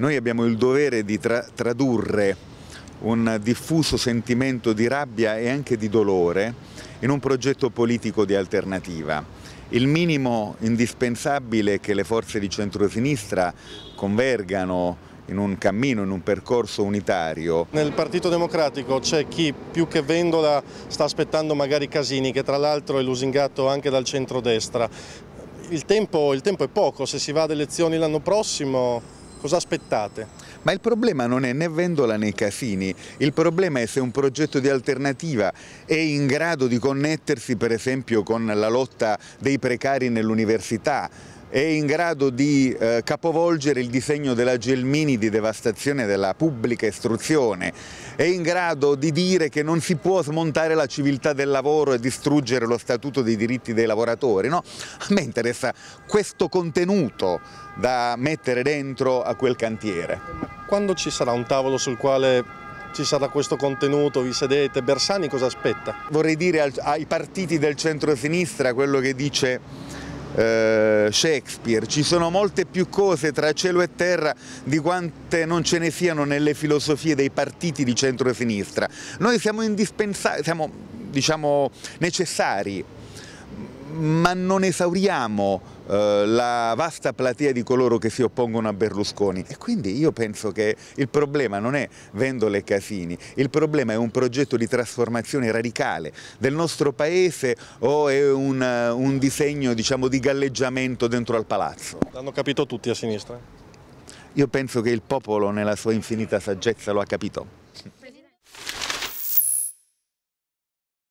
noi abbiamo il dovere di tra tradurre un diffuso sentimento di rabbia e anche di dolore in un progetto politico di alternativa. Il minimo indispensabile è che le forze di centrosinistra convergano in un cammino, in un percorso unitario. Nel Partito Democratico c'è chi più che Vendola sta aspettando magari Casini, che tra l'altro è lusingato anche dal centrodestra. Il tempo, il tempo è poco, se si va ad elezioni l'anno prossimo Cosa aspettate? Ma il problema non è né Vendola né Casini, il problema è se un progetto di alternativa è in grado di connettersi per esempio con la lotta dei precari nell'università, è in grado di eh, capovolgere il disegno della Gelmini di devastazione della pubblica istruzione, è in grado di dire che non si può smontare la civiltà del lavoro e distruggere lo statuto dei diritti dei lavoratori. No? A me interessa questo contenuto da mettere dentro a quel cantiere. Quando ci sarà un tavolo sul quale ci sarà questo contenuto, vi sedete, Bersani cosa aspetta? Vorrei dire ai partiti del centro-sinistra quello che dice eh, Shakespeare, ci sono molte più cose tra cielo e terra di quante non ce ne siano nelle filosofie dei partiti di centro-sinistra. Noi siamo indispensabili, siamo diciamo, necessari ma non esauriamo eh, la vasta platea di coloro che si oppongono a Berlusconi e quindi io penso che il problema non è Vendola e Casini, il problema è un progetto di trasformazione radicale del nostro paese o è un, un disegno diciamo, di galleggiamento dentro al palazzo. L'hanno capito tutti a sinistra? Io penso che il popolo nella sua infinita saggezza lo ha capito.